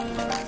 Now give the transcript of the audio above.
Bye.